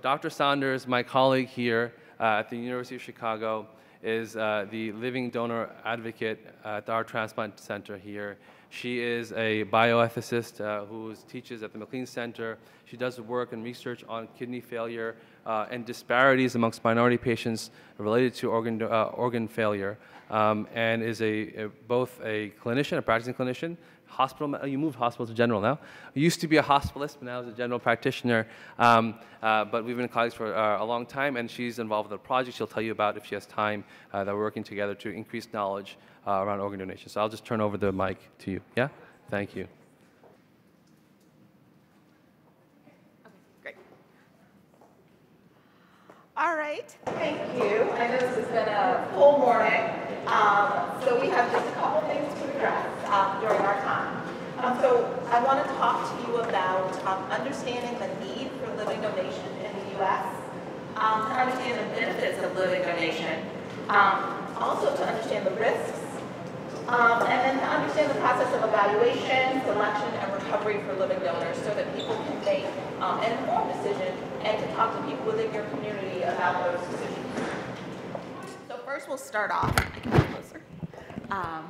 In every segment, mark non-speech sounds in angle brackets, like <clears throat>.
Dr. Saunders, my colleague here uh, at the University of Chicago, is uh, the living donor advocate at our transplant center here. She is a bioethicist uh, who teaches at the MacLean Center. She does work and research on kidney failure uh, and disparities amongst minority patients related to organ, uh, organ failure, um, and is a, a, both a clinician, a practicing clinician, hospital, you moved hospital to general now. You used to be a hospitalist, but now is a general practitioner. Um, uh, but we've been colleagues for uh, a long time, and she's involved with a project she'll tell you about if she has time uh, that we're working together to increase knowledge uh, around organ donation. So I'll just turn over the mic to you. Yeah? Thank you. Okay. All right, thank you. I know this has been a full morning, um, so we have just a couple things to address um, during our time. Um, so I want to talk to you about um, understanding the need for living donation in the U.S., um, to understand the benefits of living donation, um, also to understand the risks, and then to understand the process of evaluation, selection, and recovery for living donors so that people can make an informed decision and to talk to people within your community about those decisions. So first we'll start off, I can get closer, um,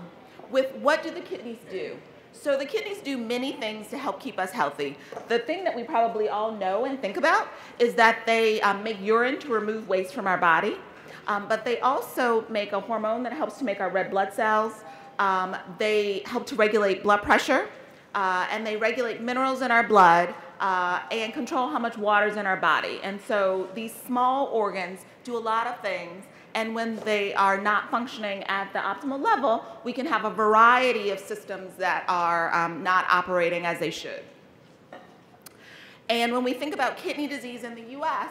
with what do the kidneys do? So the kidneys do many things to help keep us healthy. The thing that we probably all know and think about is that they um, make urine to remove waste from our body, um, but they also make a hormone that helps to make our red blood cells. Um, they help to regulate blood pressure, uh, and they regulate minerals in our blood uh, and control how much water is in our body. And so these small organs do a lot of things. And when they are not functioning at the optimal level, we can have a variety of systems that are um, not operating as they should. And when we think about kidney disease in the US,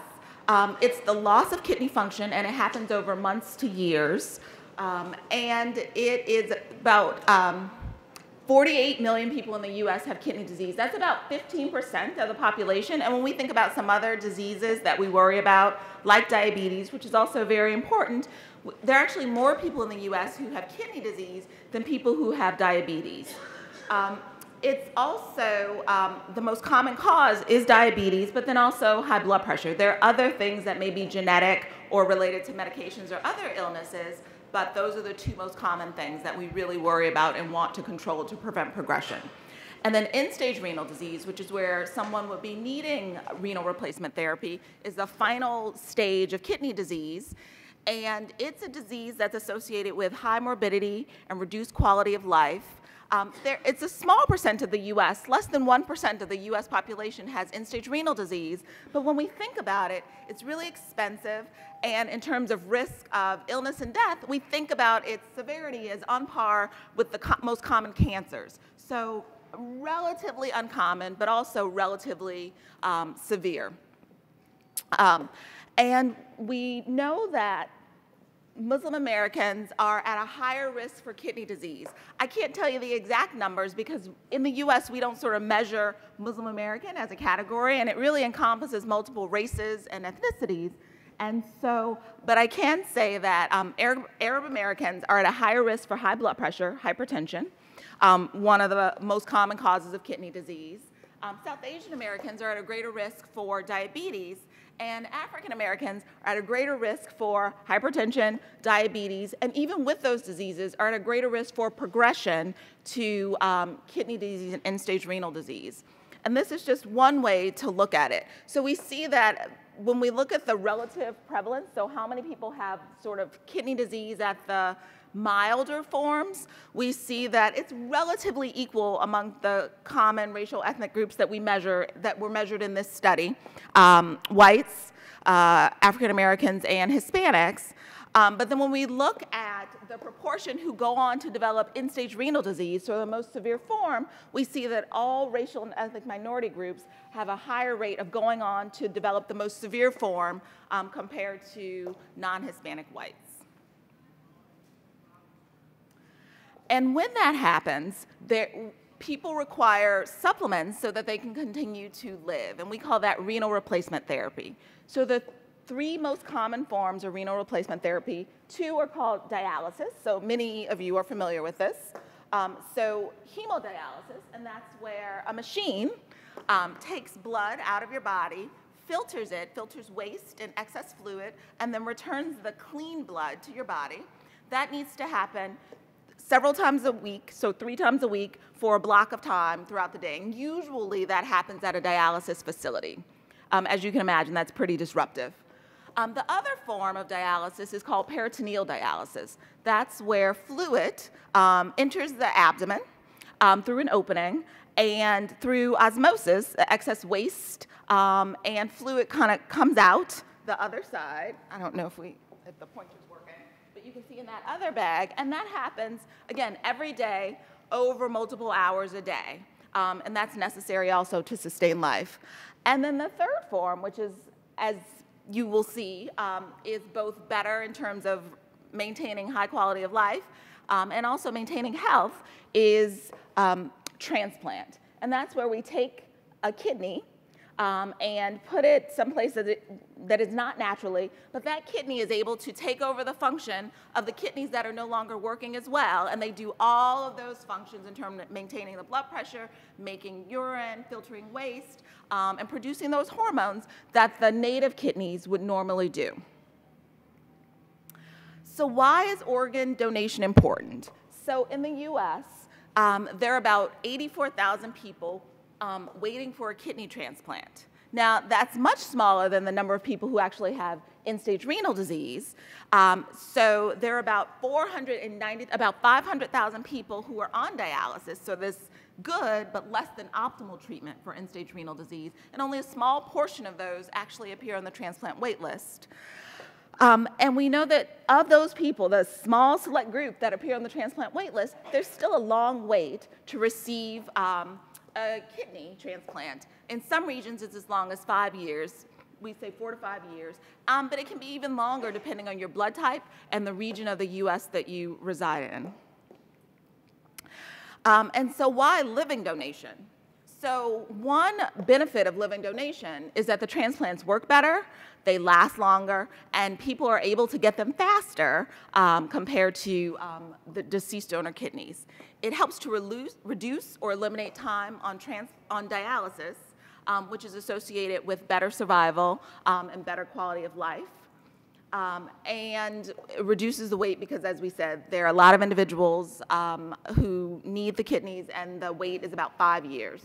um, it's the loss of kidney function, and it happens over months to years. Um, and it is about um, 48 million people in the US have kidney disease. That's about 15% of the population. And when we think about some other diseases that we worry about, like diabetes, which is also very important, there are actually more people in the US who have kidney disease than people who have diabetes. Um, it's also um, the most common cause is diabetes, but then also high blood pressure. There are other things that may be genetic or related to medications or other illnesses but those are the two most common things that we really worry about and want to control to prevent progression. And then end-stage renal disease, which is where someone would be needing renal replacement therapy, is the final stage of kidney disease. And it's a disease that's associated with high morbidity and reduced quality of life. Um, there, it's a small percent of the US, less than 1% of the US population has end-stage renal disease, but when we think about it, it's really expensive, and in terms of risk of illness and death, we think about its severity as on par with the co most common cancers. So relatively uncommon, but also relatively um, severe. Um, and we know that Muslim Americans are at a higher risk for kidney disease. I can't tell you the exact numbers because in the US we don't sort of measure Muslim American as a category and it really encompasses multiple races and ethnicities. And so, but I can say that um, Arab, Arab, Americans are at a higher risk for high blood pressure, hypertension, um, one of the most common causes of kidney disease. Um, South Asian Americans are at a greater risk for diabetes, and African Americans are at a greater risk for hypertension, diabetes, and even with those diseases are at a greater risk for progression to um, kidney disease and end-stage renal disease. And this is just one way to look at it. So we see that when we look at the relative prevalence, so how many people have sort of kidney disease at the milder forms, we see that it's relatively equal among the common racial ethnic groups that we measure, that were measured in this study, um, whites, uh, African Americans, and Hispanics. Um, but then when we look at the proportion who go on to develop end-stage renal disease, so the most severe form, we see that all racial and ethnic minority groups have a higher rate of going on to develop the most severe form um, compared to non-Hispanic whites. And when that happens, there, people require supplements so that they can continue to live, and we call that renal replacement therapy. So the three most common forms of renal replacement therapy, two are called dialysis, so many of you are familiar with this. Um, so hemodialysis, and that's where a machine um, takes blood out of your body, filters it, filters waste and excess fluid, and then returns the clean blood to your body. That needs to happen several times a week, so three times a week for a block of time throughout the day. And usually that happens at a dialysis facility. Um, as you can imagine, that's pretty disruptive. Um, the other form of dialysis is called peritoneal dialysis. That's where fluid um, enters the abdomen um, through an opening and through osmosis, excess waste um, and fluid kind of comes out the other side. I don't know if we, if the pointer's you can see in that other bag, and that happens again every day over multiple hours a day. Um, and that's necessary also to sustain life. And then the third form, which is, as you will see, um, is both better in terms of maintaining high quality of life um, and also maintaining health, is um, transplant. And that's where we take a kidney um, and put it someplace that, it, that is not naturally, but that kidney is able to take over the function of the kidneys that are no longer working as well, and they do all of those functions in terms of maintaining the blood pressure, making urine, filtering waste, um, and producing those hormones that the native kidneys would normally do. So why is organ donation important? So in the US, um, there are about 84,000 people um, waiting for a kidney transplant. Now, that's much smaller than the number of people who actually have end-stage renal disease. Um, so there are about 490, about 500,000 people who are on dialysis. So this good but less than optimal treatment for end-stage renal disease, and only a small portion of those actually appear on the transplant wait list. Um, and we know that of those people, the small select group that appear on the transplant wait list, there's still a long wait to receive um, a kidney transplant. In some regions, it's as long as five years. We say four to five years, um, but it can be even longer depending on your blood type and the region of the US that you reside in. Um, and so why living donation? So one benefit of living donation is that the transplants work better, they last longer, and people are able to get them faster um, compared to um, the deceased donor kidneys. It helps to reduce, or eliminate time on, on dialysis, um, which is associated with better survival um, and better quality of life. Um, and it reduces the wait because, as we said, there are a lot of individuals um, who need the kidneys, and the wait is about five years.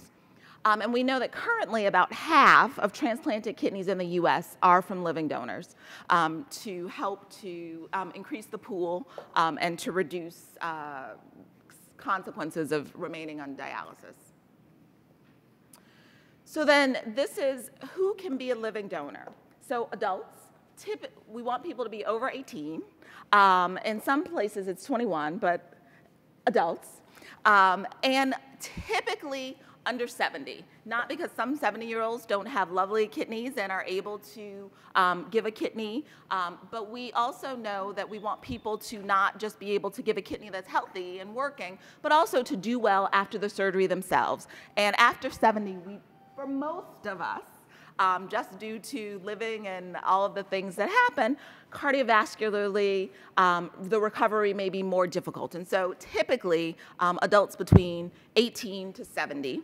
Um, and we know that currently about half of transplanted kidneys in the US are from living donors um, to help to um, increase the pool um, and to reduce uh, consequences of remaining on dialysis. So then this is who can be a living donor. So adults, tip, we want people to be over 18. Um, in some places it's 21, but adults. Um, and typically under 70. Not because some 70 year olds don't have lovely kidneys and are able to um, give a kidney, um, but we also know that we want people to not just be able to give a kidney that's healthy and working, but also to do well after the surgery themselves. And after 70, we, for most of us, um, just due to living and all of the things that happen, cardiovascularly, um, the recovery may be more difficult. And so typically, um, adults between 18 to 70.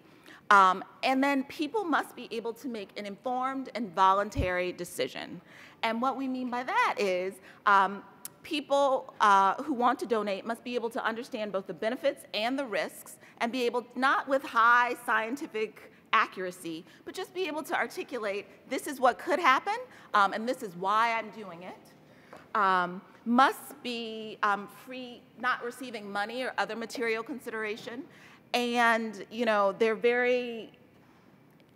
Um, and then people must be able to make an informed and voluntary decision. And what we mean by that is um, people uh, who want to donate must be able to understand both the benefits and the risks and be able, not with high scientific accuracy, but just be able to articulate this is what could happen um, and this is why I'm doing it. Um, must be um, free, not receiving money or other material consideration. And, you know, they're very,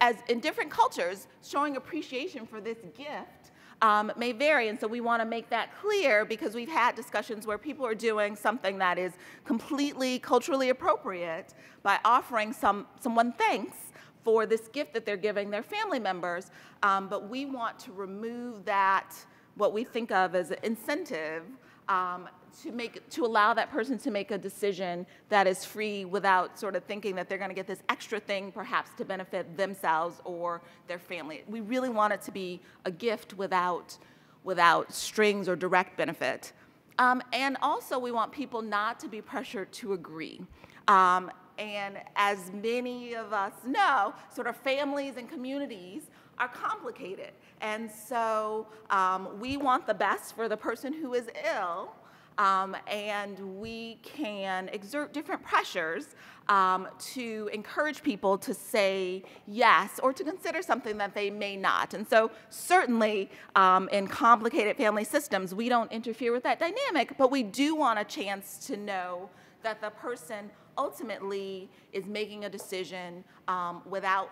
as in different cultures, showing appreciation for this gift um, may vary. And so we want to make that clear because we've had discussions where people are doing something that is completely culturally appropriate by offering some, someone thanks for this gift that they're giving their family members. Um, but we want to remove that, what we think of as an incentive um, to make to allow that person to make a decision that is free without sort of thinking that they're going to get this extra thing perhaps to benefit themselves or their family. We really want it to be a gift without without strings or direct benefit. Um, and also we want people not to be pressured to agree. Um, and as many of us know, sort of families and communities are complicated. And so um, we want the best for the person who is ill, um, and we can exert different pressures um, to encourage people to say yes or to consider something that they may not. And so, certainly, um, in complicated family systems, we don't interfere with that dynamic, but we do want a chance to know that the person ultimately is making a decision um, without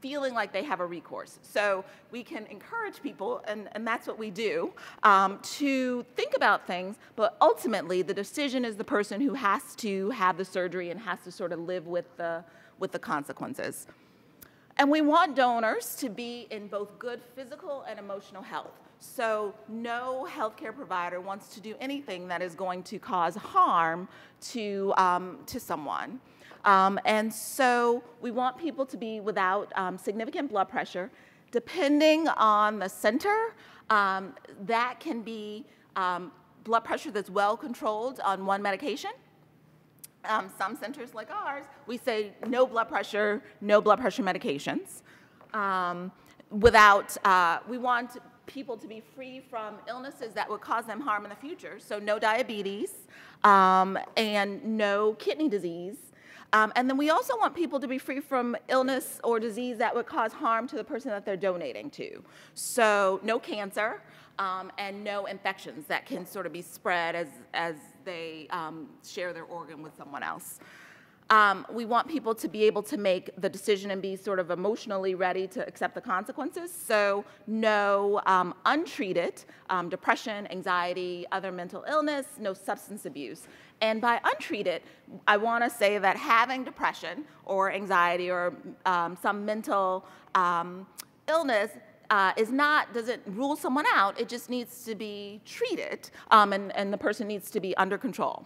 feeling like they have a recourse. So we can encourage people, and, and that's what we do, um, to think about things, but ultimately the decision is the person who has to have the surgery and has to sort of live with the, with the consequences. And we want donors to be in both good physical and emotional health. So no healthcare provider wants to do anything that is going to cause harm to, um, to someone. Um, and so we want people to be without um, significant blood pressure. Depending on the center, um, that can be um, blood pressure that's well controlled on one medication. Um, some centers like ours, we say no blood pressure, no blood pressure medications. Without, uh, we want people to be free from illnesses that would cause them harm in the future. So no diabetes and no kidney disease um, and then we also want people to be free from illness or disease that would cause harm to the person that they're donating to. So no cancer um, and no infections that can sort of be spread as, as they um, share their organ with someone else. Um, we want people to be able to make the decision and be sort of emotionally ready to accept the consequences. So, no um, untreated um, depression, anxiety, other mental illness, no substance abuse. And by untreated, I want to say that having depression or anxiety or um, some mental um, illness uh, is not, doesn't rule someone out, it just needs to be treated um, and, and the person needs to be under control.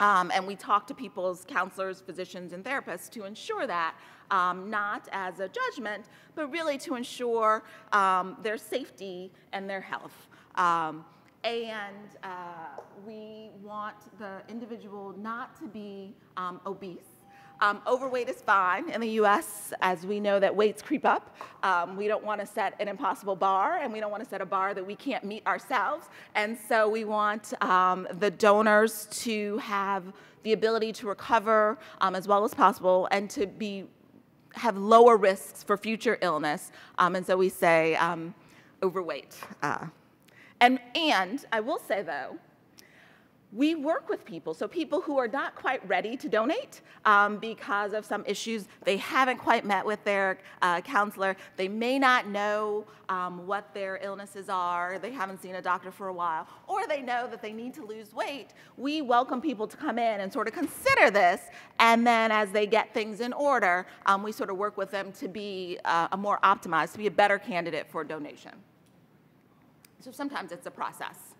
Um, and we talk to people's counselors, physicians, and therapists to ensure that, um, not as a judgment, but really to ensure um, their safety and their health. Um, and uh, we want the individual not to be um, obese um, overweight is fine in the US, as we know that weights creep up. Um, we don't want to set an impossible bar, and we don't want to set a bar that we can't meet ourselves. And so we want um, the donors to have the ability to recover um, as well as possible and to be have lower risks for future illness. Um, and so we say um, overweight. Uh, and, and I will say, though, we work with people, so people who are not quite ready to donate um, because of some issues, they haven't quite met with their uh, counselor, they may not know um, what their illnesses are, they haven't seen a doctor for a while, or they know that they need to lose weight. We welcome people to come in and sort of consider this, and then as they get things in order, um, we sort of work with them to be uh, a more optimized, to be a better candidate for donation. So sometimes it's a process.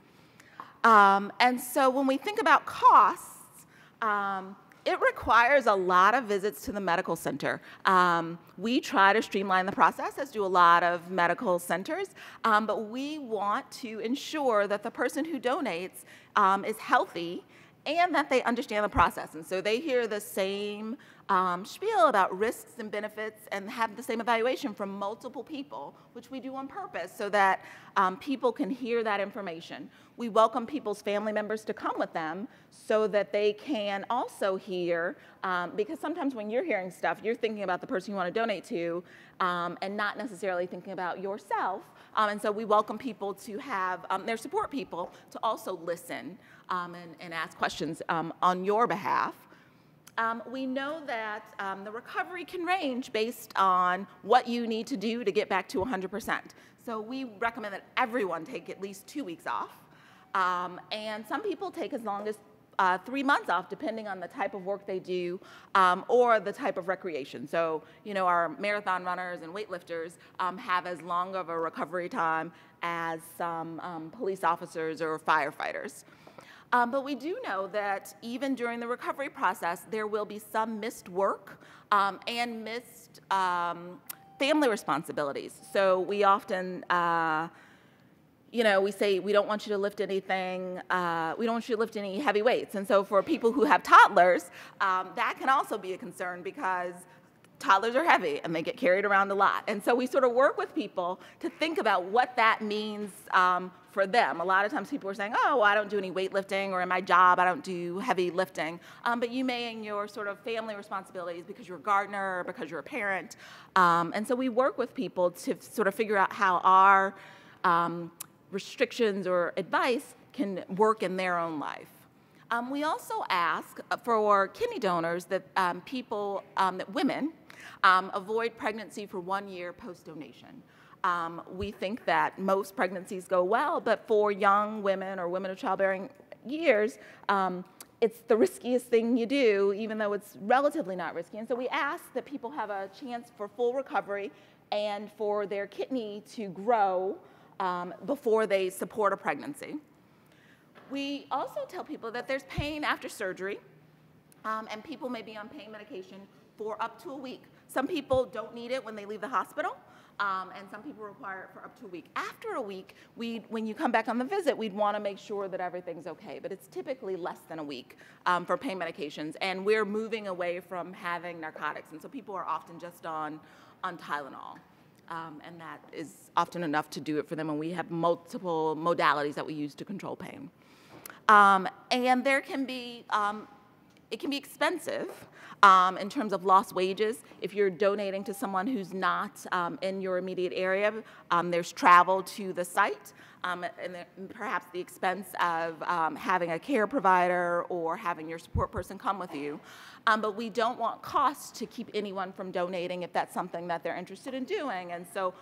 Um, and so when we think about costs, um, it requires a lot of visits to the medical center. Um, we try to streamline the process, as do a lot of medical centers, um, but we want to ensure that the person who donates um, is healthy and that they understand the process. And so they hear the same um, spiel about risks and benefits and have the same evaluation from multiple people, which we do on purpose so that um, people can hear that information. We welcome people's family members to come with them so that they can also hear, um, because sometimes when you're hearing stuff, you're thinking about the person you want to donate to um, and not necessarily thinking about yourself. Um, and so we welcome people to have um, their support people to also listen and, and, ask questions on your behalf. Um, we know that um, the recovery can range based on what you need to do to get back to 100%. So we recommend that everyone take at least two weeks off. Um, and some people take as long as uh, three months off, depending on the type of work they do um, or the type of recreation. So, you know, our marathon runners and weightlifters um, have as long of a recovery time as some um, police officers or firefighters. Um, but we do know that even during the recovery process, there will be some missed work um, and missed um, family responsibilities. So we often, uh, you know, we say we don't want you to lift anything, uh, we don't want you to lift any heavy weights. And so for people who have toddlers, um, that can also be a concern because toddlers are heavy and they get carried around a lot. And so we sort of work with people to think about what that means um, for them. A lot of times people are saying, oh, well, I don't do any weightlifting, or in my job, I don't do heavy lifting. Um, but you may in your sort of family responsibilities because you're a gardener or because you're a parent. Um, and so we work with people to sort of figure out how our um, restrictions or advice can work in their own life. Um, we also ask for kidney donors that um, people, um, that women, um, avoid pregnancy for one year post-donation. Um, we think that most pregnancies go well, but for young women or women of childbearing years, um, it's the riskiest thing you do, even though it's relatively not risky. And so we ask that people have a chance for full recovery and for their kidney to grow before they support a pregnancy. We also tell people that there's pain after surgery, um, and people may be on pain medication for up to a week. Some people don't need it when they leave the hospital, um, and some people require it for up to a week. After a week, we, when you come back on the visit, we'd want to make sure that everything's okay, but it's typically less than a week um, for pain medications, and we're moving away from having narcotics, and so people are often just on, on Tylenol. Um, and that is often enough to do it for them, and we have multiple modalities that we use to control pain. Um, and there can be, um, it can be expensive um, in terms of lost wages. If you're donating to someone who's not um, in your immediate area, um, there's travel to the site. Um, and perhaps the expense of having a care provider or having your support person come with you. but we don't want costs to keep anyone from donating if that's something that they're interested in doing. And so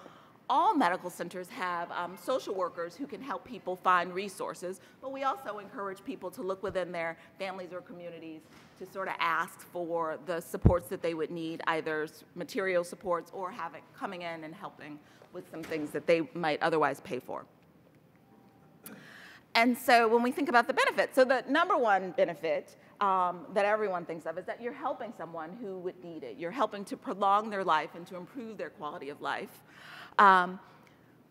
all medical centers have um, social workers who can help people find resources, but we also encourage people to look within their families or communities to sort of ask for the supports that they would need, either material supports or having coming in and helping with some things that they might otherwise pay for. And so when we think about the benefits, so the number one benefit um, that everyone thinks of is that you're helping someone who would need it. You're helping to prolong their life and to improve their quality of life. Um,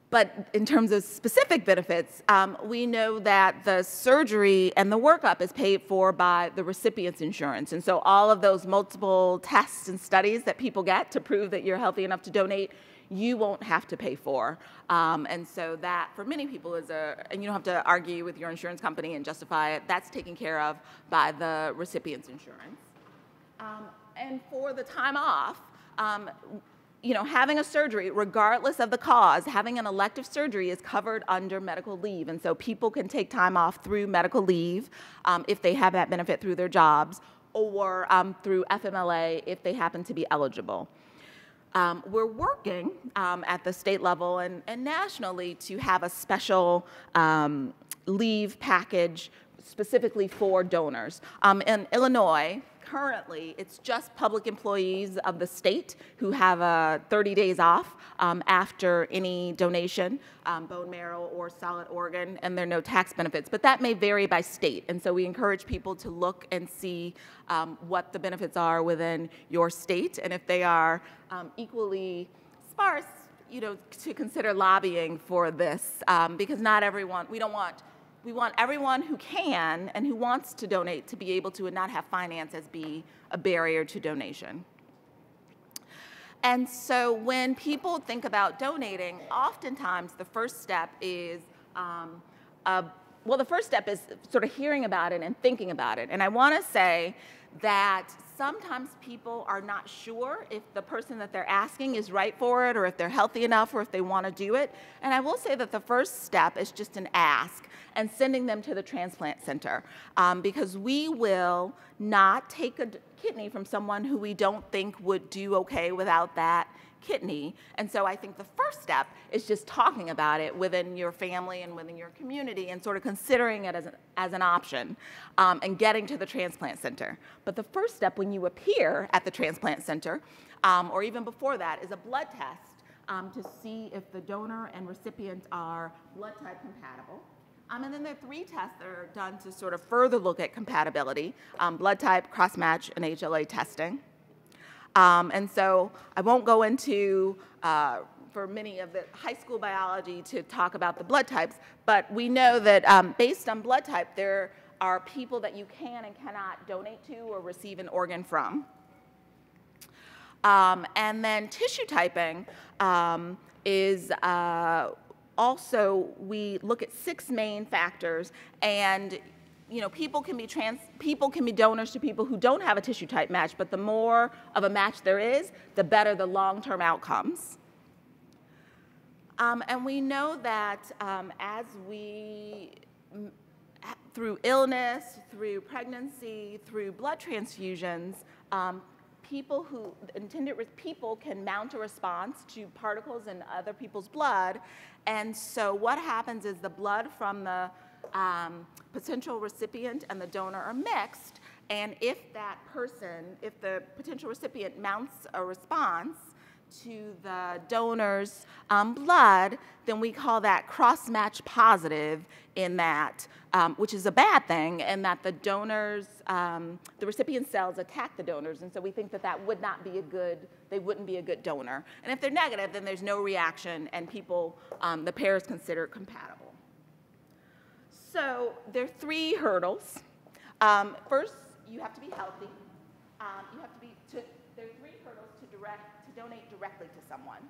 but in terms of specific benefits, um, we know that the surgery and the workup is paid for by the recipient's insurance. And so all of those multiple tests and studies that people get to prove that you're healthy enough to donate, you won't have to pay for. Um, and so that, for many people, is a, and you don't have to argue with your insurance company and justify it, that's taken care of by the recipient's insurance. Um, and for the time off, um, you know, having a surgery, regardless of the cause, having an elective surgery is covered under medical leave. And so people can take time off through medical leave um, if they have that benefit through their jobs or um, through FMLA if they happen to be eligible. Um, we're working um, at the state level and, and, nationally to have a special um, leave package specifically for donors. Um, in Illinois, currently, it's just public employees of the state who have uh, 30 days off um, after any donation, um, bone marrow or solid organ, and there are no tax benefits. But that may vary by state, and so we encourage people to look and see um, what the benefits are within your state, and if they are um, equally sparse, you know, to consider lobbying for this, um, because not everyone, we don't want we want everyone who can and who wants to donate to be able to and not have finances as be a barrier to donation. And so when people think about donating, oftentimes the first step is, um, a, well, the first step is sort of hearing about it and thinking about it. And I want to say that sometimes people are not sure if the person that they're asking is right for it or if they're healthy enough or if they want to do it. And I will say that the first step is just an ask and sending them to the transplant center um, because we will not take a kidney from someone who we don't think would do okay without that kidney. And so I think the first step is just talking about it within your family and within your community and sort of considering it as an, as an option um, and getting to the transplant center. But the first step when you appear at the transplant center, um, or even before that, is a blood test um, to see if the donor and recipient are blood type compatible. Um, and then there are three tests that are done to sort of further look at compatibility, um, blood type, cross-match, and HLA testing. Um, and so I won't go into, uh, for many of the high school biology to talk about the blood types, but we know that um, based on blood type, there are people that you can and cannot donate to or receive an organ from. Um, and then tissue typing um, is uh, also, we look at six main factors and you know, people can be trans, people can be donors to people who don't have a tissue type match, but the more of a match there is, the better the long-term outcomes. Um, and we know that um, as we, through illness, through pregnancy, through blood transfusions, um, people who, intended with people can mount a response to particles in other people's blood. And so what happens is the blood from the um, potential recipient and the donor are mixed. And if that person, if the potential recipient mounts a response, to the donor's um, blood, then we call that cross-match positive in that, um, which is a bad thing, and that the donors, um, the recipient cells attack the donors, and so we think that that would not be a good, they wouldn't be a good donor. And if they're negative, then there's no reaction, and people, um, the pair is considered compatible. So there are three hurdles. Um, first, you have to be healthy. Um, you have to be, to, there are three hurdles to direct to donate directly to someone.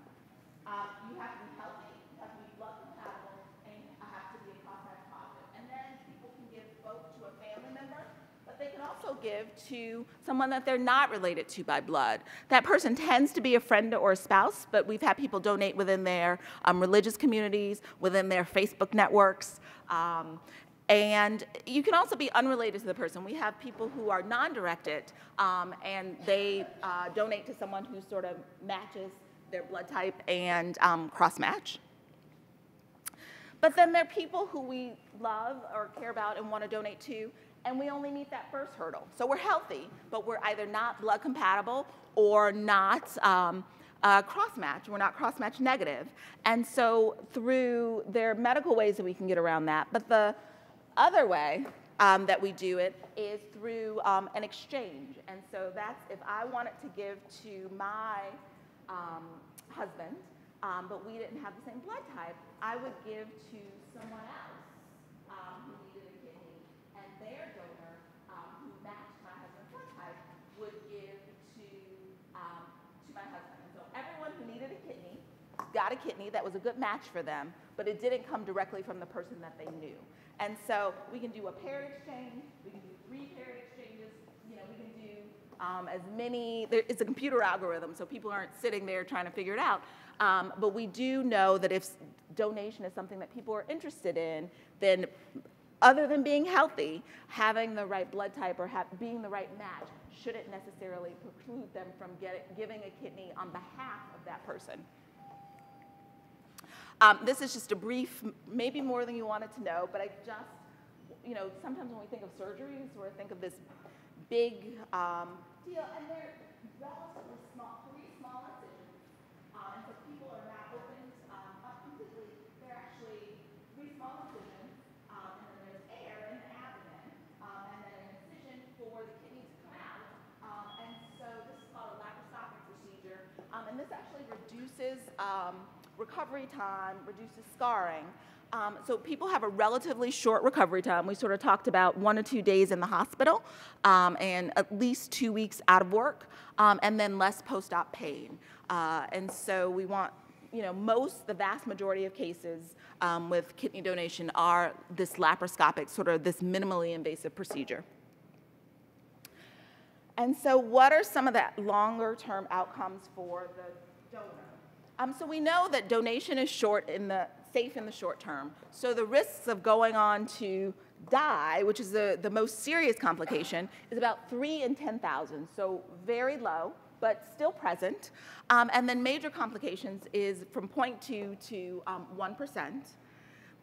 Um, you have to be healthy, you have to be blood compatible, and you have to be a contact positive. And then people can give both to a family member, but they can also give to someone that they're not related to by blood. That person tends to be a friend or a spouse, but we've had people donate within their um, religious communities, within their Facebook networks. Um, and you can also be unrelated to the person. We have people who are non-directed um, and they uh, donate to someone who sort of matches their blood type and um, cross-match. But then there are people who we love or care about and want to donate to, and we only meet that first hurdle. So we're healthy, but we're either not blood compatible or not um, uh, cross-match. We're not cross-match negative. And so through, there are medical ways that we can get around that, but the other way um, that we do it is through um, an exchange. And so that's if I wanted to give to my um, husband, um, but we didn't have the same blood type, I would give to someone else um, who needed a kidney, and their donor um, who matched my husband's blood type would give to, to my husband. And so everyone who needed a kidney got a kidney that was a good match for them, but it didn't come directly from the person that they knew. And so we can do a paired exchange, we can do three paired exchanges, you know, we can do um, as many, there, it's a computer algorithm, so people aren't sitting there trying to figure it out. Um, but we do know that if donation is something that people are interested in, then other than being healthy, having the right blood type or being the right match shouldn't necessarily preclude them from get, giving a kidney on behalf of that person. Um, this is just a brief, maybe more than you wanted to know, but I just, you know, sometimes when we think of surgeries, we think of this big um, deal, and they're relatively small, pretty small incisions. Um, and so people are not opened um, up completely. They're actually three small incisions, um, and then there's air in the abdomen, um, and then an incision for the kidney to come out. Um, and so this is called a laparoscopic procedure, um, and this actually reduces um, recovery time reduces scarring. Um, so people have a relatively short recovery time. We sort of talked about one or two days in the hospital um, and at least two weeks out of work um, and then less post-op pain. Uh, and so we want, you know, most, the vast majority of cases um, with kidney donation are this laparoscopic, sort of this minimally invasive procedure. And so what are some of the longer term outcomes for the donor? Um, so we know that donation is short in the safe in the short term. So the risks of going on to die, which is the, the most serious complication, is about 3 in 10,000, so very low, but still present. Um, and then major complications is from 0.2 to um, 1%.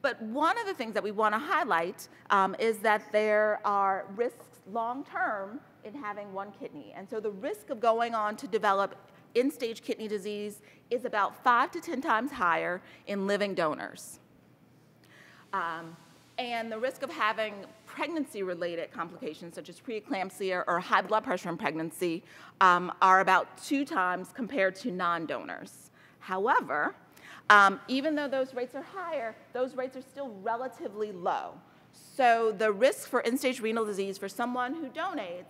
But one of the things that we want to highlight um, is that there are risks long term in having one kidney. And so the risk of going on to develop end-stage kidney disease is about five to 10 times higher in living donors. Um, and the risk of having pregnancy-related complications such as preeclampsia or high blood pressure in pregnancy um, are about two times compared to non-donors. However, um, even though those rates are higher, those rates are still relatively low. So the risk for end-stage renal disease for someone who donates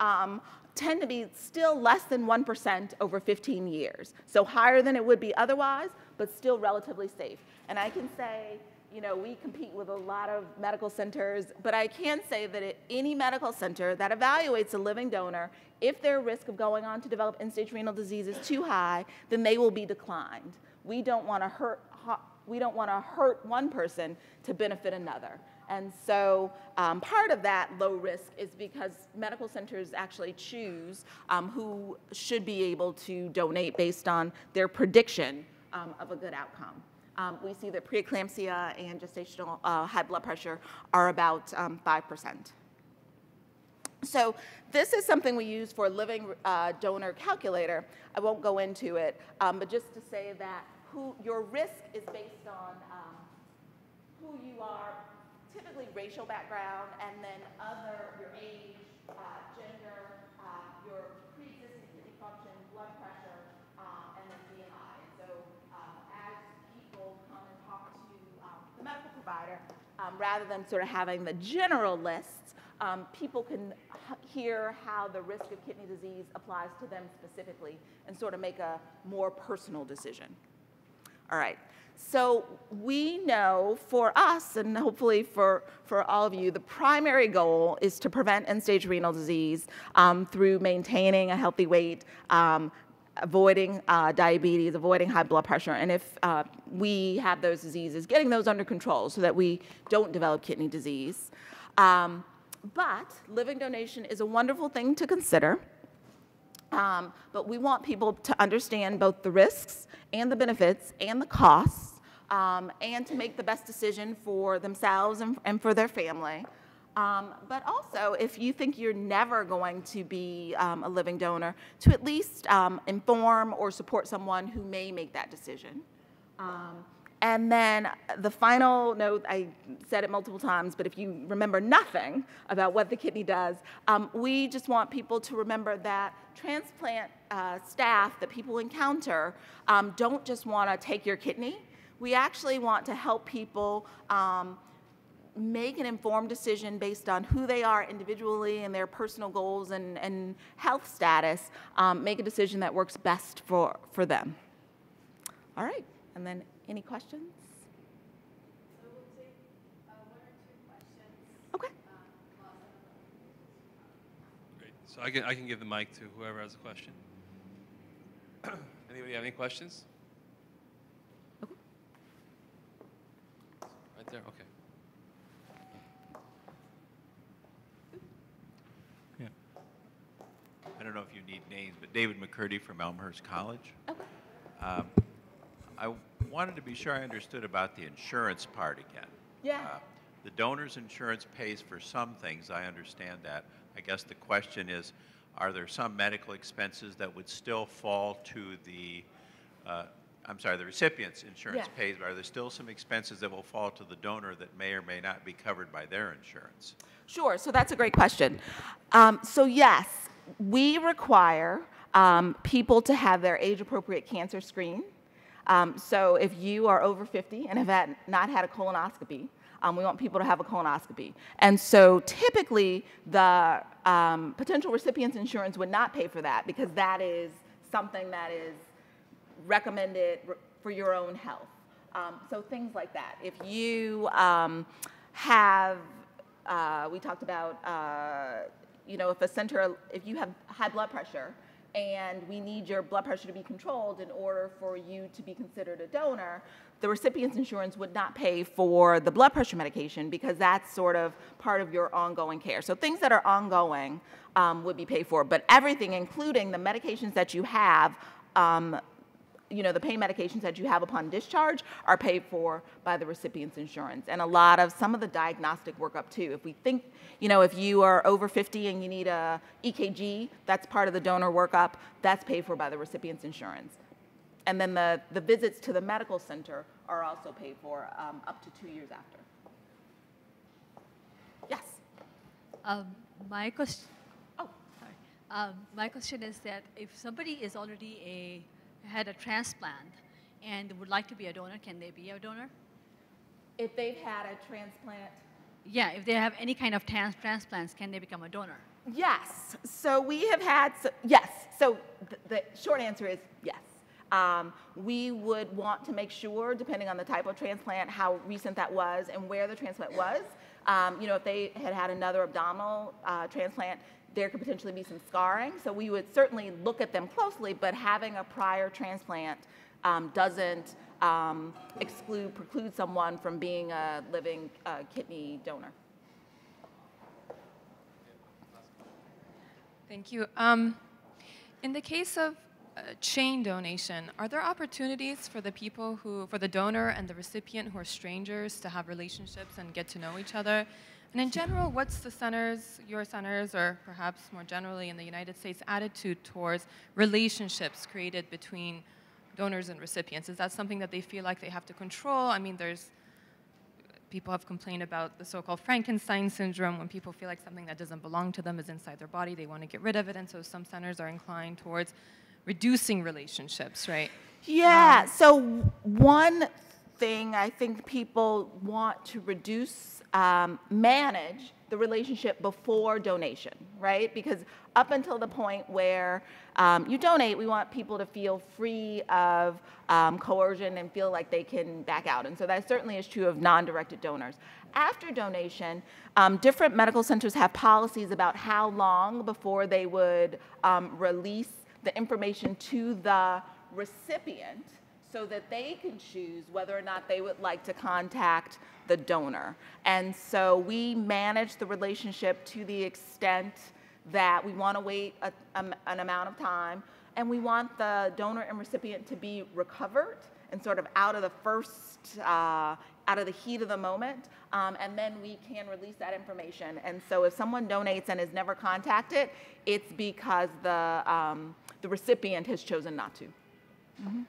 um, tend to be still less than 1% over 15 years. So higher than it would be otherwise, but still relatively safe. And I can say, you know, we compete with a lot of medical centers, but I can say that at any medical center that evaluates a living donor, if their risk of going on to develop end-stage renal disease is too high, then they will be declined. We don't want to hurt, we don't want to hurt one person to benefit another. And so um, part of that low risk is because medical centers actually choose um, who should be able to donate based on their prediction um, of a good outcome. Um, we see that preeclampsia and gestational uh, high blood pressure are about 5%. Um, so this is something we use for a living uh, donor calculator. I won't go into it, um, but just to say that who your risk is based on who you are typically racial background, and then other, your age, uh, gender, uh, your pre-existing kidney function, blood pressure, um, and then BMI. And so uh, as people come and talk to um, the medical provider, um, rather than sort of having the general lists, um, people can hear how the risk of kidney disease applies to them specifically and sort of make a more personal decision. All right. So we know for us, and hopefully for, for all of you, the primary goal is to prevent end-stage renal disease um, through maintaining a healthy weight, um, avoiding uh, diabetes, avoiding high blood pressure, and if uh, we have those diseases, getting those under control so that we don't develop kidney disease. Um, but living donation is a wonderful thing to consider. Um, but we want people to understand both the risks and the benefits and the costs um, and to make the best decision for themselves and, and for their family. Um, but also, if you think you're never going to be um, a living donor, to at least um, inform or support someone who may make that decision. And then the final note, I said it multiple times, but if you remember nothing about what the kidney does, um, we just want people to remember that transplant uh, staff that people encounter um, don't just want to take your kidney. We actually want to help people um, make an informed decision based on who they are individually and their personal goals and, and health status, um, make a decision that works best for, for them. All right, and then any questions? So we'll take uh, one or two questions. Okay. Great. So I can, I can give the mic to whoever has a question. <clears throat> Anybody have any questions? Okay. Right there, okay. Yeah. I don't know if you need names, but David McCurdy from Elmhurst College. Okay. Um, I wanted to be sure I understood about the insurance part again. Yeah. Uh, the donor's insurance pays for some things, I understand that. I guess the question is, are there some medical expenses that would still fall to the, uh, I'm sorry, the recipient's insurance Yeah. pays, but are there still some expenses that will fall to the donor that may or may not be covered by their insurance? Sure, so that's a great question. Um, so yes, we require um, people to have their age-appropriate cancer screen. Um, so if you are over 50 and have had, not had a colonoscopy, um, we want people to have a colonoscopy. And so typically the um, potential recipient's insurance would not pay for that because that is something that is recommended for your own health. Um, so things like that. If you um, have, uh, we talked about, uh, you know, if a center, if you have high blood pressure and we need your blood pressure to be controlled in order for you to be considered a donor, the recipient's insurance would not pay for the blood pressure medication because that's sort of part of your ongoing care. So things that are ongoing um, would be paid for, but everything, including the medications that you have, um, you know, the pain medications that you have upon discharge are paid for by the recipient's insurance. And a lot of some of the diagnostic workup too. If we think, you know, if you are over 50 and you need a EKG, that's part of the donor workup, that's paid for by the recipient's insurance. And then the, the visits to the medical center are also paid for um, up to two years after. Yes. Um, my question, Oh, sorry. Um, my question is that if somebody is already a had a transplant and would like to be a donor, can they be a donor? if they've had a transplant, Yeah, if they have any kind of trans- transplants, can they become a donor? Yes. So we have had, s yes. So th- the short answer is yes. Um, we would want to make sure, depending on the type of transplant, how recent that was and where the transplant was. Um, you know, if they had had another abdominal uh, transplant, there could potentially be some scarring. So we would certainly look at them closely, but having a prior transplant um, doesn't um, exclude, preclude someone from being a living uh, kidney donor. Thank you. Um, in the case of Uh, chain donation, are there opportunities for the people who, for the donor and the recipient who are strangers to have relationships and get to know each other? And in general, what's the center's, your center's, or perhaps more generally in the United States, attitude towards relationships created between donors and recipients? Is that something that they feel like they have to control? I mean, there's people have complained about the so-called Frankenstein syndrome when people feel like something that doesn't belong to them is inside their body, they want to get rid of it, and so some centers are inclined towards reducing relationships, right? Yeah. so one thing I think people want to reduce, um, manage the relationship before donation, right? Because up until the point where um, you donate, we want people to feel free of um, coercion and feel like they can back out. And so that certainly is true of non-directed donors. After donation, um, different medical centers have policies about how long before they would um, release the information to the recipient so that they can choose whether or not they would like to contact the donor. And so we manage the relationship to the extent that we want to wait a, a, an amount of time and we want the donor and recipient to be recovered and sort of out of the first, uh, out of the heat of the moment, um, and then we can release that information. And so if someone donates and is never contacted, it's because the, um, the recipient has chosen not to. Mm-hmm.